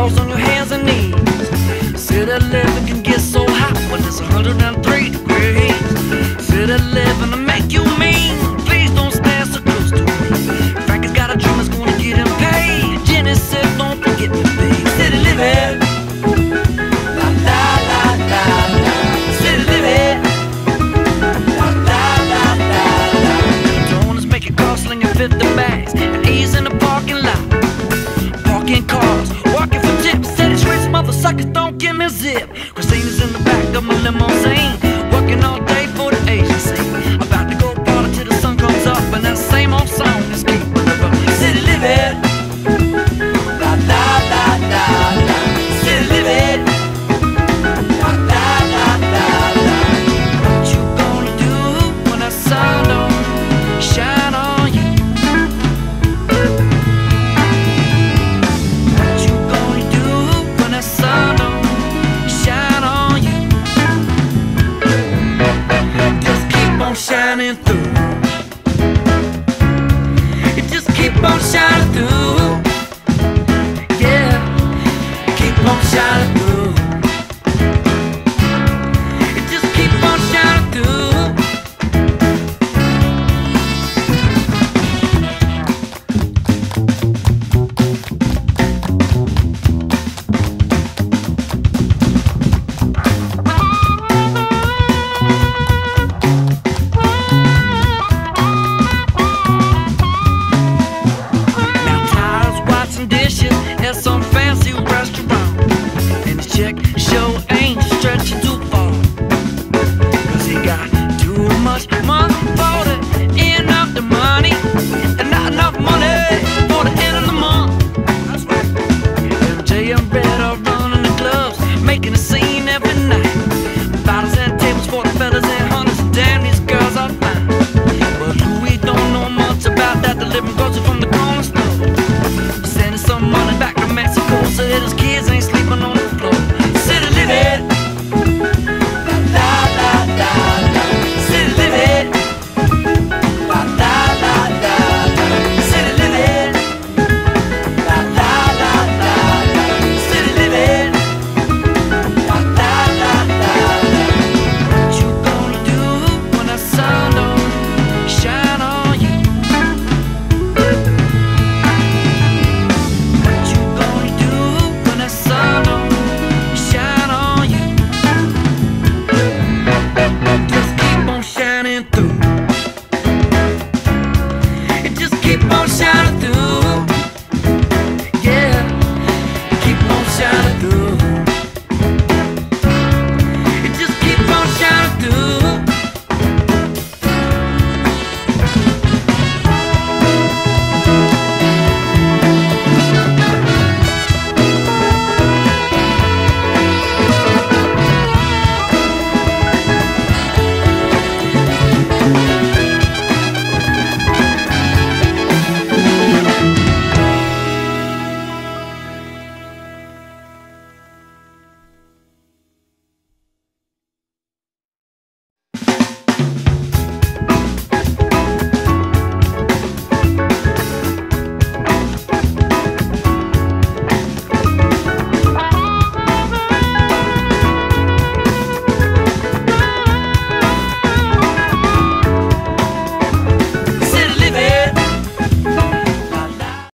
falls on your hands and knees. City living can get so hot when it's 103 degrees. City living to make you mean. Please don't stand so close to me. Frankie's got a dream that's gonna get him paid. Jenny said, don't forget me, babe. City living. La la la la la. City living. La la la la la. Don't just make it cost slinging 50 bags and ease in the parking lot. Parking cars, me a zip. Christina's in the back of my limousine, working all day bon sartu at some fancy restaurant. And his check show ain't stretching too far. Cause he got too much money for the end of the money. And not enough money for the end of the month. That's right. MJ and Red are running the gloves, making a scene.